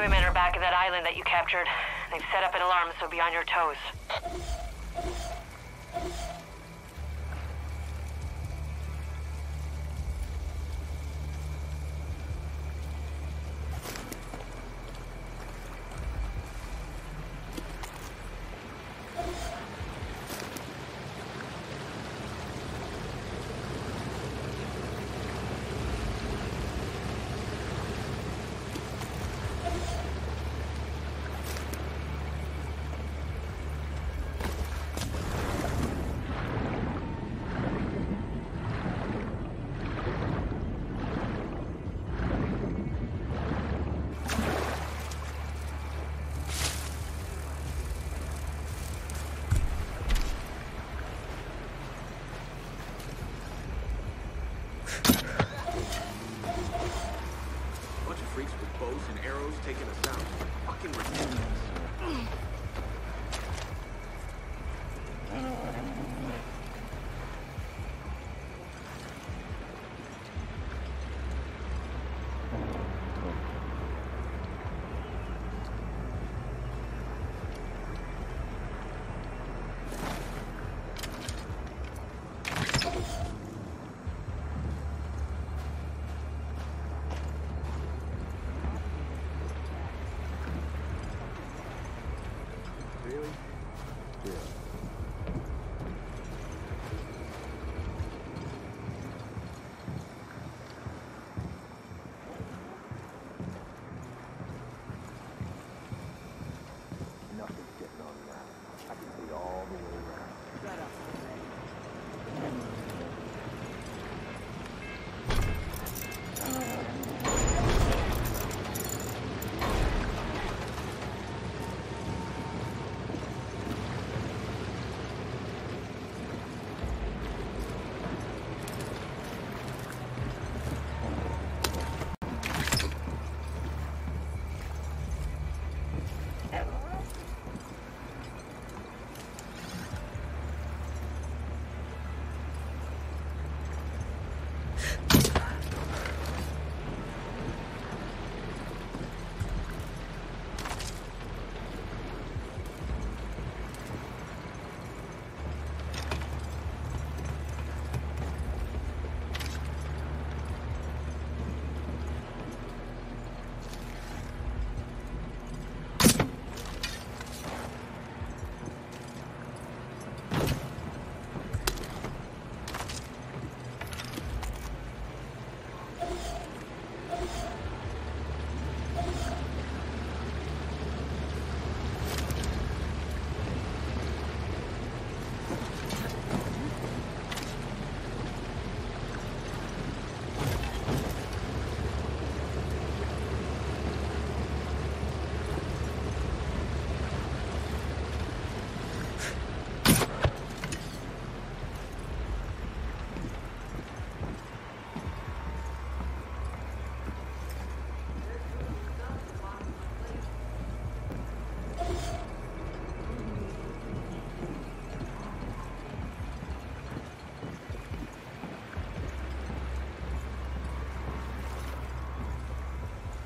highwaymen are back at that island that you captured. They've set up an alarm, so be on your toes. Taking us out. Fucking ridiculous. Yeah.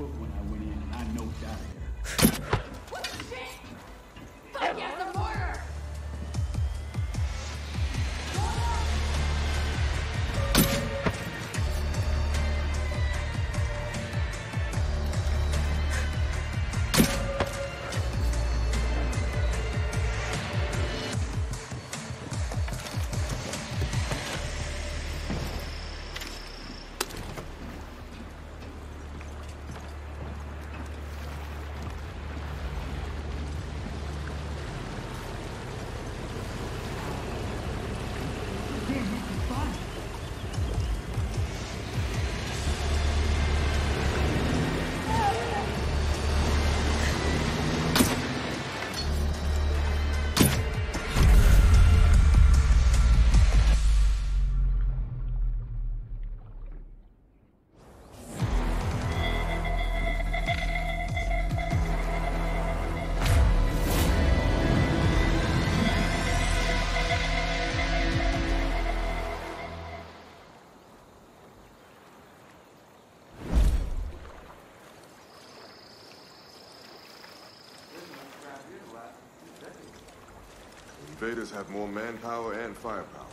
roughed when I Invaders have more manpower and firepower.